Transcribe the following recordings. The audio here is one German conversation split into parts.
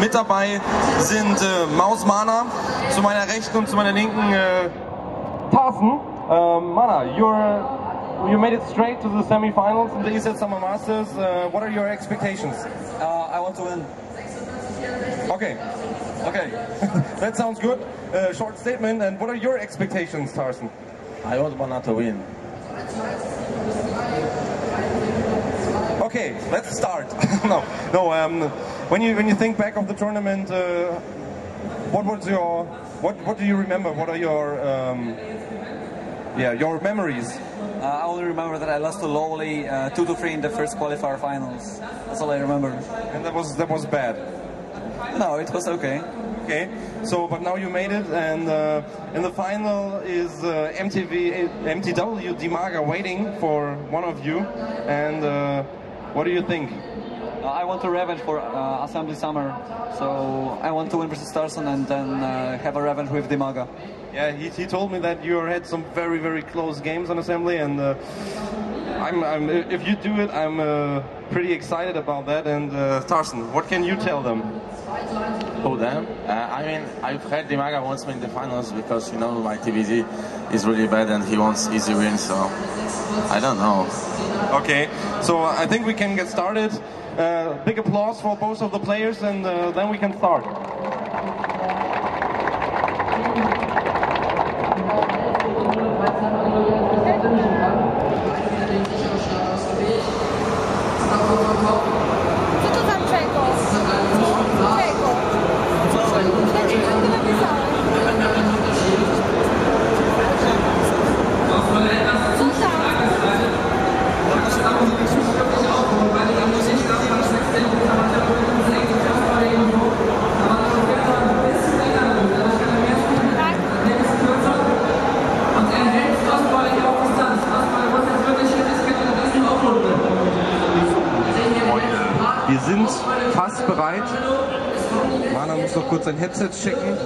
Mit dabei sind äh, Maus Mana zu meiner rechten und zu meiner linken äh, Tarsen. Ähm, Mana, you're, you made it straight to the semifinals in the ESET Summer Masters. Uh, what are your expectations? Uh, I want to win. Okay, okay, that sounds good. Uh, short statement. And what are your expectations, Tarsen? I want Mana to win. Okay, let's start. no, no. Um, when you when you think back of the tournament, uh, what was your what what do you remember? What are your um, yeah your memories? Uh, I only remember that I lost to Lowly uh, 2 to 3 in the first qualifier finals. That's all I remember. And that was that was bad. No, it was okay. Okay, so but now you made it, and uh, in the final is uh, MTV MTW Dimaga waiting for one of you, and uh, what do you think? Uh, I want a revenge for uh, Assembly Summer, so I want to win versus Starson and then uh, have a revenge with Dimaga. Yeah, he, he told me that you had some very very close games on assembly, and uh, I'm, I'm if you do it, I'm uh, pretty excited about that. And uh, Tarson, what can you tell them? Oh damn! Uh, I mean, I've heard Dimaga wants me in the finals because you know my TVZ is really bad and he wants easy wins. So I don't know. Okay, so I think we can get started. Uh, big applause for both of the players, and uh, then we can start. Sind fast bereit. Mana muss noch kurz sein Headset checken.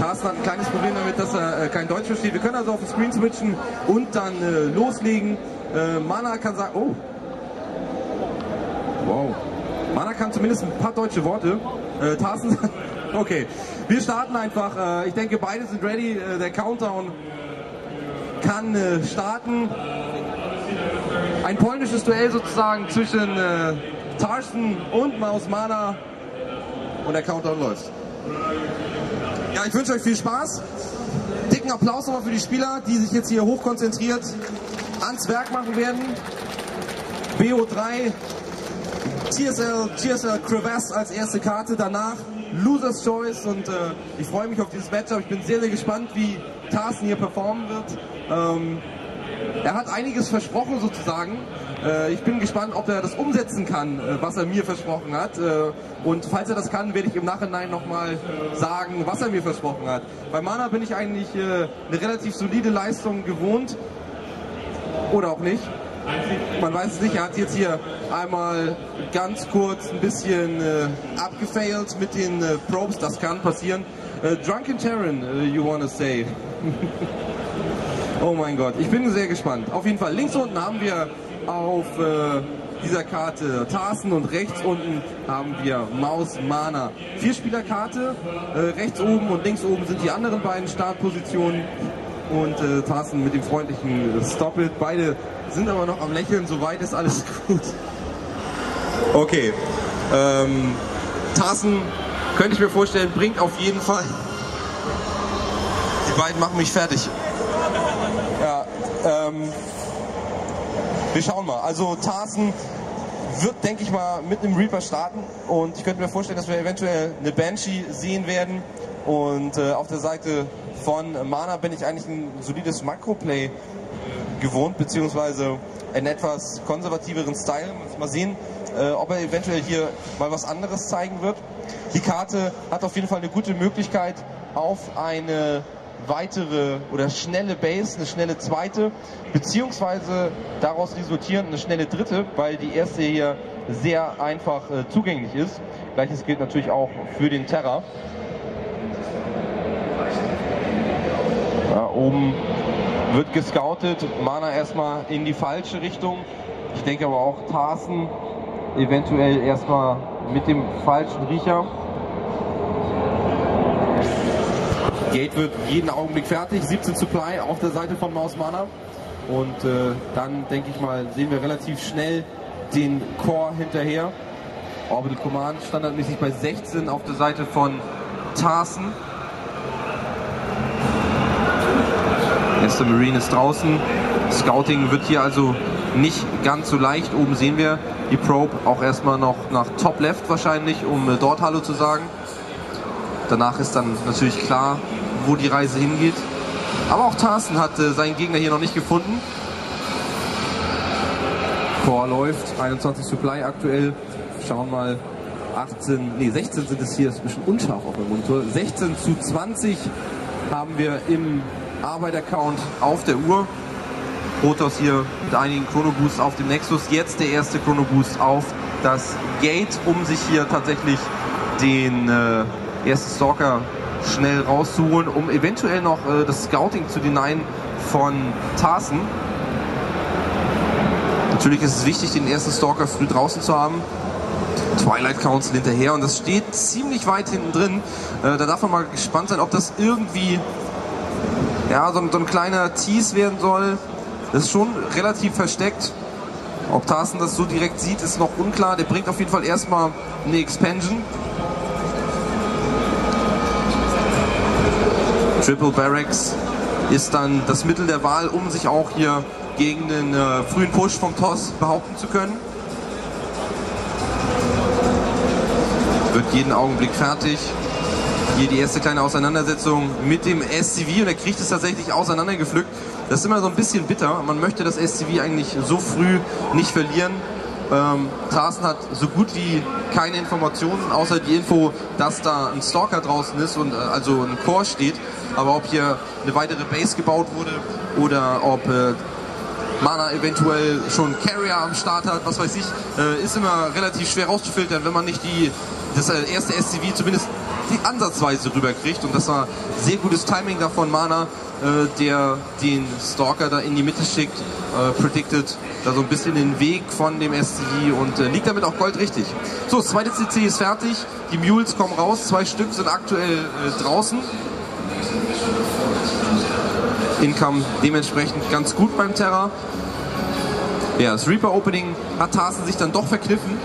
Carsten hat ein kleines Problem damit, dass er äh, kein Deutsch versteht. Wir können also auf den Screen switchen und dann äh, loslegen. Äh, Mana kann sagen, oh. Wow. Mana kann zumindest ein paar deutsche Worte. Äh, Tarsen, okay. Wir starten einfach. Äh, ich denke, beide sind ready. Äh, der Countdown kann äh, starten. Ein polnisches Duell sozusagen zwischen Tarsen und Maus Mana. Und der Countdown läuft. Ja, ich wünsche euch viel Spaß. Dicken Applaus nochmal für die Spieler, die sich jetzt hier hochkonzentriert ans Werk machen werden. BO3, TSL, TSL Crevasse als erste Karte, danach Losers Choice und äh, ich freue mich auf dieses Matchup. Ich bin sehr, sehr gespannt, wie Tarsen hier performen wird. Ähm, er hat einiges versprochen sozusagen. Äh, ich bin gespannt, ob er das umsetzen kann, äh, was er mir versprochen hat. Äh, und falls er das kann, werde ich im Nachhinein nochmal sagen, was er mir versprochen hat. Bei Mana bin ich eigentlich äh, eine relativ solide Leistung gewohnt. Oder auch nicht. Man weiß es nicht, er hat jetzt hier einmal ganz kurz ein bisschen äh, abgefailt mit den äh, Probes, das kann passieren. Äh, Drunken Terran, äh, you wanna say? oh mein Gott, ich bin sehr gespannt. Auf jeden Fall, links unten haben wir auf äh, dieser Karte Tarsen und rechts unten haben wir Maus Mana. Vierspielerkarte, äh, rechts oben und links oben sind die anderen beiden Startpositionen und äh, Tarsen mit dem freundlichen Stop It. Beide sind aber noch am Lächeln, soweit ist alles gut. Okay, ähm, Tarsen könnte ich mir vorstellen, bringt auf jeden Fall. Die beiden machen mich fertig. Ja, ähm, wir schauen mal. Also Tarsen wird, denke ich mal, mit einem Reaper starten und ich könnte mir vorstellen, dass wir eventuell eine Banshee sehen werden und äh, auf der Seite von Mana bin ich eigentlich ein solides Makroplay gewohnt, beziehungsweise einen etwas konservativeren Style. Mal sehen, äh, ob er eventuell hier mal was anderes zeigen wird. Die Karte hat auf jeden Fall eine gute Möglichkeit auf eine weitere oder schnelle Base, eine schnelle zweite, beziehungsweise daraus resultierend eine schnelle dritte, weil die erste hier sehr einfach äh, zugänglich ist. Gleiches gilt natürlich auch für den Terra. Ja, oben wird gescoutet. Mana erstmal in die falsche Richtung. Ich denke aber auch Tarsen eventuell erstmal mit dem falschen Riecher. Gate wird jeden Augenblick fertig. 17 Supply auf der Seite von Maus Mana. Und äh, dann denke ich mal, sehen wir relativ schnell den Core hinterher. Orbital Command standardmäßig bei 16 auf der Seite von Tarsen. Erster Marine ist draußen. Scouting wird hier also nicht ganz so leicht. Oben sehen wir die Probe auch erstmal noch nach Top Left wahrscheinlich, um äh, dort Hallo zu sagen. Danach ist dann natürlich klar, wo die Reise hingeht. Aber auch Tarsen hat äh, seinen Gegner hier noch nicht gefunden. Core läuft, 21 Supply aktuell. Schauen mal, 18, nee 16 sind es hier, ist ein bisschen unscharf auf dem Monitor. 16 zu 20 haben wir im Arbeiter-Count auf der Uhr. Protoss hier mit einigen Chrono-Boosts auf dem Nexus. Jetzt der erste Chrono-Boost auf das Gate, um sich hier tatsächlich den äh, ersten Stalker schnell rauszuholen, um eventuell noch äh, das Scouting zu denyen von Tarsen. Natürlich ist es wichtig, den ersten Stalker früh draußen zu haben. Twilight Council hinterher und das steht ziemlich weit hinten drin. Äh, da darf man mal gespannt sein, ob das irgendwie ja, so, so ein kleiner Tease werden soll. Das ist schon relativ versteckt. Ob Tarsen das so direkt sieht, ist noch unklar. Der bringt auf jeden Fall erstmal eine Expansion. Triple Barracks ist dann das Mittel der Wahl, um sich auch hier gegen den äh, frühen Push vom TOS behaupten zu können. Wird jeden Augenblick fertig. Hier die erste kleine Auseinandersetzung mit dem SCV und er kriegt es tatsächlich auseinandergepflückt. Das ist immer so ein bisschen bitter. Man möchte das SCV eigentlich so früh nicht verlieren. Ähm, Tarsen hat so gut wie keine Informationen, außer die Info, dass da ein Stalker draußen ist und äh, also ein Core steht. Aber ob hier eine weitere Base gebaut wurde oder ob äh, Mana eventuell schon Carrier am Start hat, was weiß ich, äh, ist immer relativ schwer rauszufiltern, wenn man nicht die, das äh, erste SCV zumindest die ansatzweise rüberkriegt. Und das war sehr gutes Timing davon Mana, äh, der den Stalker da in die Mitte schickt, predicted da so ein bisschen den Weg von dem SCV und liegt damit auch Gold richtig. So, das zweite CC ist fertig, die Mules kommen raus, zwei Stück sind aktuell draußen. Income dementsprechend ganz gut beim Terra. Ja, das Reaper Opening hat Tarsen sich dann doch verkniffen.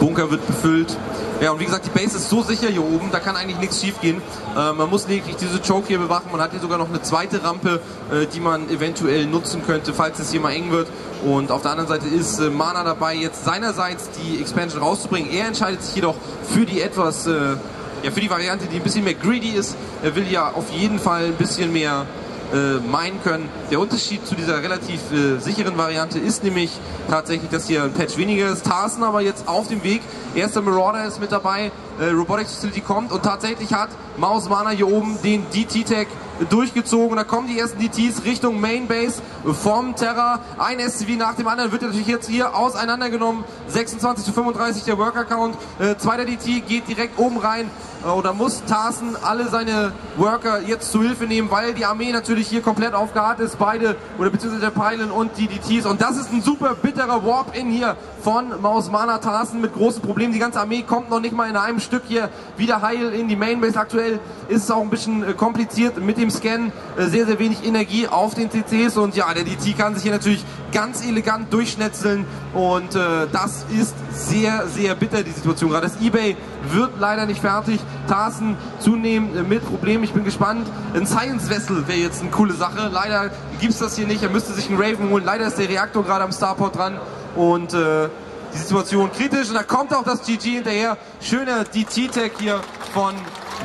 Bunker wird befüllt. Ja, und wie gesagt, die Base ist so sicher hier oben, da kann eigentlich nichts schief gehen. Äh, man muss lediglich diese Choke hier bewachen. Man hat hier sogar noch eine zweite Rampe, äh, die man eventuell nutzen könnte, falls es hier mal eng wird. Und auf der anderen Seite ist äh, Mana dabei, jetzt seinerseits die Expansion rauszubringen. Er entscheidet sich jedoch für die etwas äh, ja, für die Variante, die ein bisschen mehr greedy ist. Er will ja auf jeden Fall ein bisschen mehr äh, meinen können. Der Unterschied zu dieser relativ äh, sicheren Variante ist nämlich tatsächlich, dass hier ein Patch weniger ist. Tarsen aber jetzt auf dem Weg. Erster Marauder ist mit dabei. Äh, Robotics Facility kommt und tatsächlich hat Maus Mana hier oben den DT-Tag durchgezogen. Da kommen die ersten DTs Richtung Main Base vom Terra. Ein SCV nach dem anderen wird natürlich jetzt hier auseinandergenommen. 26 zu 35 der Worker Count. Äh, zweiter DT geht direkt oben rein. Äh, oder muss Tarsen alle seine Worker jetzt zu Hilfe nehmen, weil die Armee natürlich hier komplett aufgeharrt ist. Beide, oder beziehungsweise der Pylon und die DTs. Und das ist ein super bitterer Warp-In hier von Maus Mana Tarsen mit großen Problemen. Die ganze Armee kommt noch nicht mal in einem Stück hier wieder heil in die Main Base. Aktuell ist es auch ein bisschen äh, kompliziert mit dem Scan. Äh, sehr, sehr wenig Energie auf den CCs. Und ja, der DT kann sich hier natürlich ganz elegant durchschnetzeln. Und äh, das ist sehr, sehr bitter, die Situation. Gerade das Ebay wird leider nicht fertig. Tarsen zunehmend äh, mit Problemen. Ich bin gespannt. Ein Science Vessel wäre jetzt eine coole Sache. Leider gibt es das hier nicht. Er müsste sich einen Raven holen. Leider ist der Reaktor gerade am Starport dran. Und äh, die Situation kritisch. Und da kommt auch das GG hinterher. Schöner DT-Tag hier von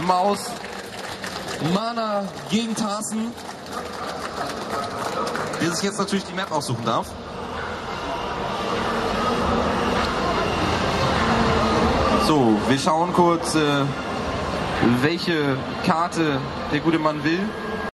Maus. Mana gegen Tarsen. Der sich jetzt natürlich die Map aussuchen darf. So, wir schauen kurz, äh, welche Karte der gute Mann will.